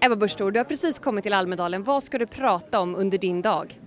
Ebba Busch du har precis kommit till Almedalen. Vad ska du prata om under din dag?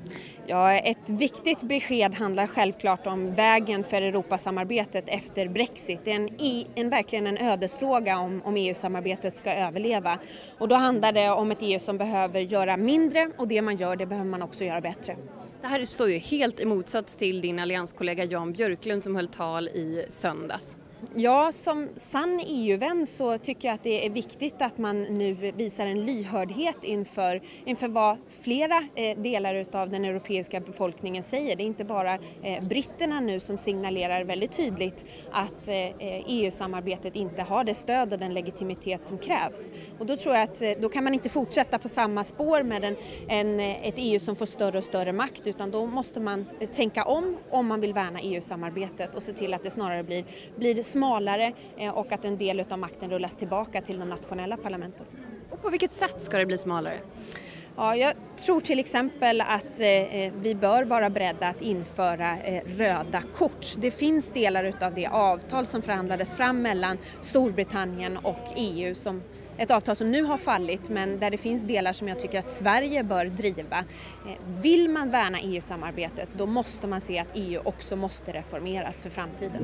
Ja, ett viktigt besked handlar självklart om vägen för Europasamarbetet efter Brexit. Det är en, en, verkligen en ödesfråga om, om EU-samarbetet ska överleva. Och då handlar det om ett EU som behöver göra mindre och det man gör det behöver man också göra bättre. Det här står ju helt i motsats till din allianskollega Jan Björklund som höll tal i söndags. Ja, som sann EU-vän så tycker jag att det är viktigt att man nu visar en lyhördhet inför, inför vad flera eh, delar av den europeiska befolkningen säger. Det är inte bara eh, britterna nu som signalerar väldigt tydligt att eh, e EU-samarbetet inte har det stöd och den legitimitet som krävs. Och då tror jag att då kan man inte fortsätta på samma spår med en, en, ett EU som får större och större makt utan då måste man tänka om om man vill värna EU-samarbetet och se till att det snarare blir, blir smalare eh, och att en del av makten rullas tillbaka till de nationella parlamenten. Och på vilket sätt ska det bli smalare? Ja, jag tror till exempel att eh, eh, vi bör vara beredda att införa eh, röda kort. Det finns delar av det avtal som förhandlades fram mellan Storbritannien och EU som ett avtal som nu har fallit men där det finns delar som jag tycker att Sverige bör driva. Eh, vill man värna EU-samarbetet då måste man se att EU också måste reformeras för framtiden.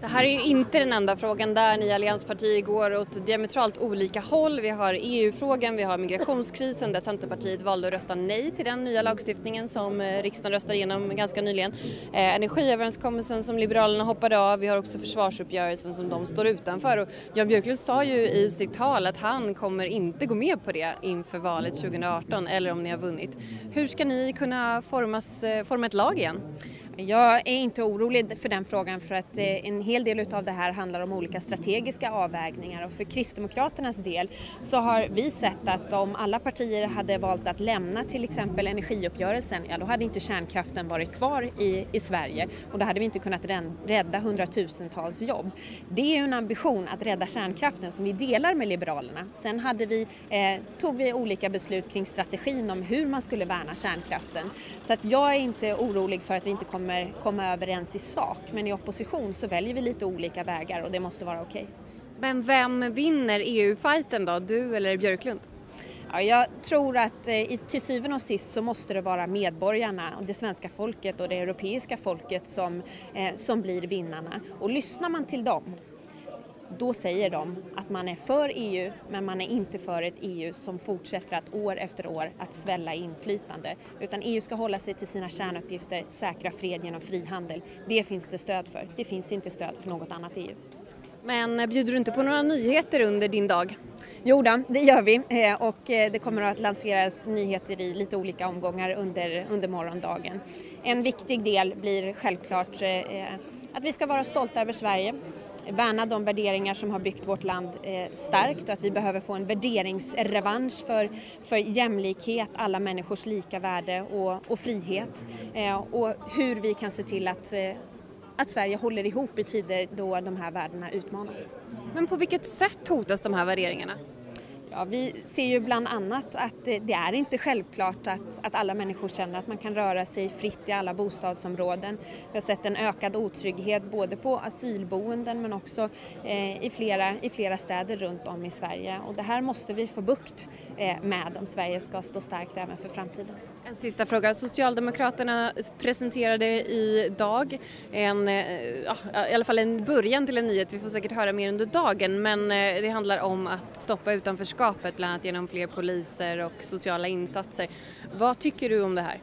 Det här är ju inte den enda frågan där ni allianspartier går åt diametralt olika håll. Vi har EU-frågan, vi har migrationskrisen där Centerpartiet valde att rösta nej till den nya lagstiftningen som eh, riksdagen röstade igenom ganska nyligen. Eh, energiöverenskommelsen som Liberalerna hoppade av, vi har också försvarsuppgörelsen som de står utanför och Jan Björklund sa ju i sitt tal att han kommer inte gå med på det inför valet 2018 eller om ni har vunnit. Hur ska ni kunna formas, eh, forma ett lag igen? Jag är inte orolig för den frågan för att eh, en hel del av det här handlar om olika strategiska avvägningar och för Kristdemokraternas del så har vi sett att om alla partier hade valt att lämna till exempel energiuppgörelsen, ja då hade inte kärnkraften varit kvar i, i Sverige och då hade vi inte kunnat rädda hundratusentals jobb. Det är ju en ambition att rädda kärnkraften som vi delar med Liberalerna. Sen hade vi, eh, tog vi olika beslut kring strategin om hur man skulle värna kärnkraften. Så att jag är inte orolig för att vi inte kommer komma överens i sak men i opposition så väljer vi lite olika vägar och det måste vara okej. Okay. Men vem vinner EU-fighten då, du eller Björklund? Ja, jag tror att eh, till syvende och sist så måste det vara medborgarna och det svenska folket och det europeiska folket som, eh, som blir vinnarna. Och lyssnar man till dem då säger de att man är för EU men man är inte för ett EU som fortsätter att år efter år att svälla inflytande. Utan EU ska hålla sig till sina kärnuppgifter, säkra fred genom frihandel. Det finns det stöd för. Det finns inte stöd för något annat EU. Men bjuder du inte på några nyheter under din dag? Jo då, det gör vi eh, och eh, det kommer att lanseras nyheter i lite olika omgångar under, under morgondagen. En viktig del blir självklart eh, att vi ska vara stolta över Sverige värna de värderingar som har byggt vårt land eh, starkt och att vi behöver få en värderingsrevansch för, för jämlikhet, alla människors lika värde och, och frihet eh, och hur vi kan se till att eh, att Sverige håller ihop i tider då de här värdena utmanas. Men på vilket sätt hotas de här värderingarna? Ja, vi ser ju bland annat att det är inte självklart att, att alla människor känner att man kan röra sig fritt i alla bostadsområden. Vi har sett en ökad otrygghet både på asylboenden men också eh, i, flera, i flera städer runt om i Sverige och det här måste vi få bukt eh, med om Sverige ska stå starkt även för framtiden. En sista fråga. Socialdemokraterna presenterade idag en, eh, ja, i alla fall en början till en nyhet. Vi får säkert höra mer under dagen men eh, det handlar om att stoppa utanförskap utanförskapet bland annat genom fler poliser och sociala insatser. Vad tycker du om det här?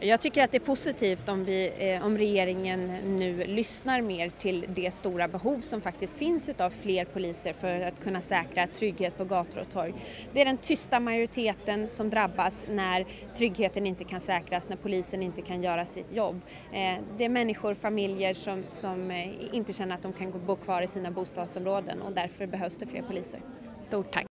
Jag tycker att det är positivt om, vi, eh, om regeringen nu lyssnar mer till det stora behov som faktiskt finns av fler poliser för att kunna säkra trygghet på gator och torg. Det är den tysta majoriteten som drabbas när tryggheten inte kan säkras, när polisen inte kan göra sitt jobb. Eh, det är människor, familjer som, som eh, inte känner att de kan bo kvar i sina bostadsområden och därför behövs det fler poliser. Stort tack!